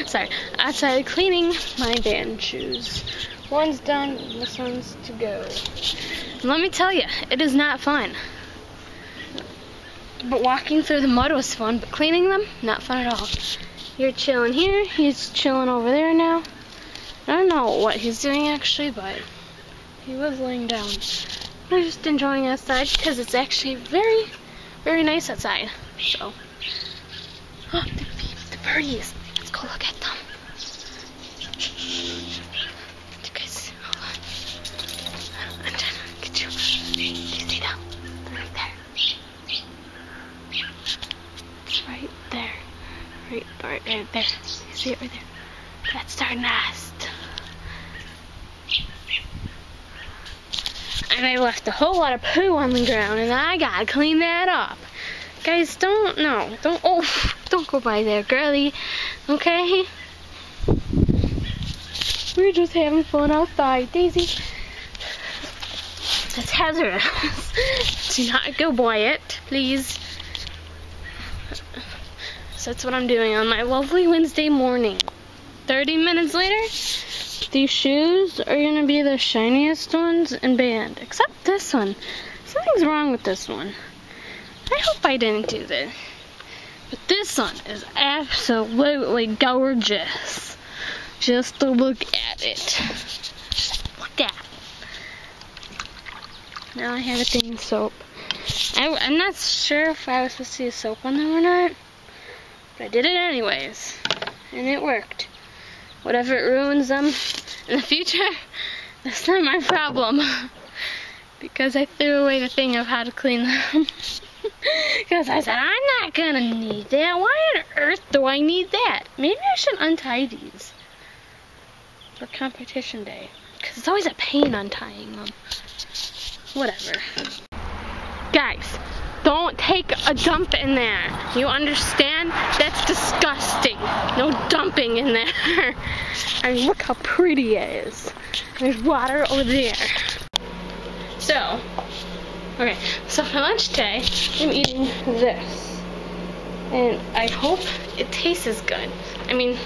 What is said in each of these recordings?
outside. Outside cleaning my band shoes. One's done, this one's to go. Let me tell you, it is not fun. But walking through the mud was fun, but cleaning them, not fun at all. You're chilling here, he's chilling over there now. I don't know what he's doing actually, but he was laying down. We're just enjoying outside because it's actually very, very nice outside. So, oh, the, the birdies. Go look at them. You guys, hold on. I'm trying to get you. You see them? Right there. Right there. Right, right, right there. You see it right there? That's our nest. And I left a whole lot of poo on the ground, and I gotta clean that up. Guys, don't, no, don't, oh, don't go by there, girly, okay? We're just having fun outside, Daisy. That's hazardous. Do not go by it, please. So that's what I'm doing on my lovely Wednesday morning. 30 minutes later, these shoes are gonna be the shiniest ones in band, except this one. Something's wrong with this one. I hope I didn't do this. But this one is absolutely gorgeous. Just to look at it. Look at Now I have a thing in soap. I, I'm not sure if I was supposed to use soap on them or not. But I did it anyways. And it worked. Whatever it ruins them in the future, that's not my problem. because I threw away the thing of how to clean them. Because I said, I'm not going to need that. Why on earth do I need that? Maybe I should untie these for competition day. Because it's always a pain untying them. Whatever. Guys, don't take a dump in there. You understand? That's disgusting. No dumping in there. I mean, look how pretty it is. There's water over there. So, okay, so for lunch today, I'm eating this. And I hope it tastes as good. I mean,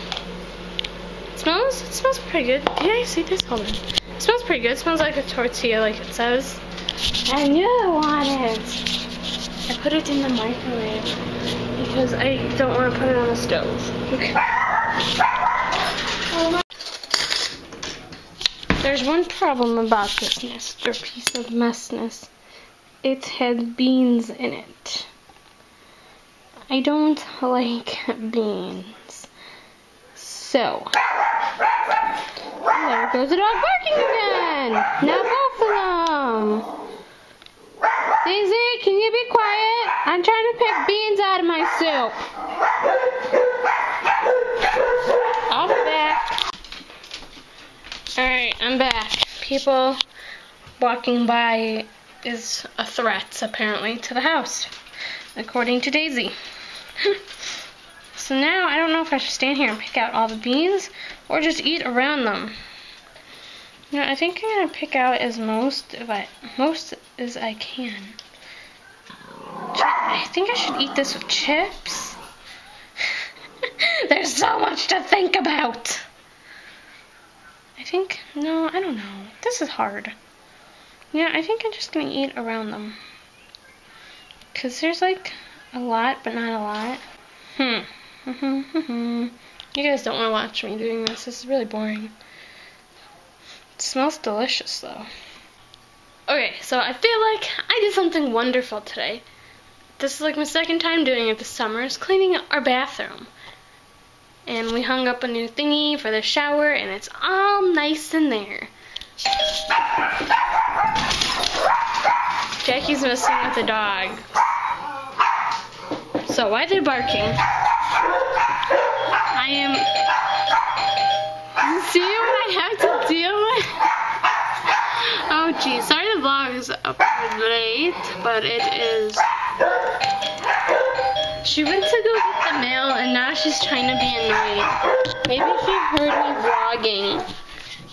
it smells, it smells pretty good. Did I see this? Hold on. It smells pretty good. It smells like a tortilla, like it says. And you want it. I put it in the microwave because I don't want to put it on the stove. Okay. There's one problem about this nest or piece of messness. It had beans in it. I don't like beans. So, there goes the dog barking again. Now both of them. Daisy, can you be quiet? I'm trying to pick beans out of my soup. I'll be back. Alright, I'm back. People walking by is a threat, apparently, to the house, according to Daisy. so now I don't know if I should stand here and pick out all the beans or just eat around them. You know, I think I'm gonna pick out as most of I most as I can. I think I should eat this with chips. There's so much to think about. I think no, I don't know. This is hard. Yeah, I think I'm just gonna eat around them. Cause there's like a lot, but not a lot. Hmm. you guys don't want to watch me doing this. This is really boring. It smells delicious though. Okay, so I feel like I did something wonderful today. This is like my second time doing it this summer, is cleaning our bathroom. And we hung up a new thingy for the shower, and it's all nice in there. Jackie's messing with the dog. So why they barking? I am... See what I have to deal with? Oh geez, sorry the vlog is up late, but it is... She went to go get the mail and now she's trying to be annoying. Maybe she heard me vlogging.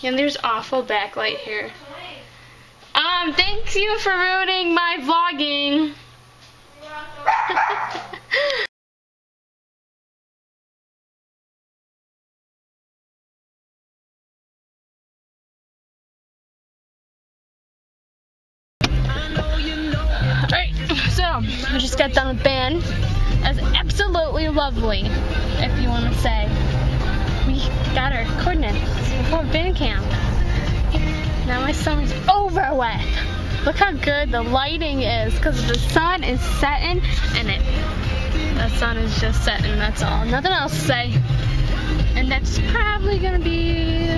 And there's awful backlight here. Um, thank you for ruining my vlogging. Alright, so we just got done with band. That's absolutely lovely, if you want to say. We got our coordinates for band camp. Now my summer's over with. Look how good the lighting is because the sun is setting and it the sun is just setting, that's all. Nothing else to say. And that's probably gonna be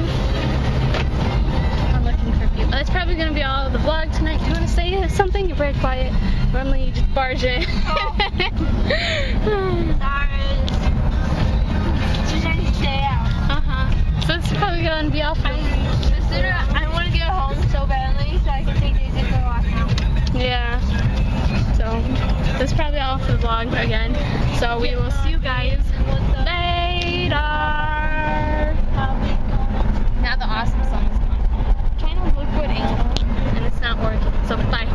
I'm looking for people. That's probably gonna be all of the vlog tonight. Do you wanna say something? You're very quiet. Normally you just barge in. uh-huh. vlog again. So we will see you guys later. Now the awesome song is on. I'm trying to look good an angle and it's not working. So bye.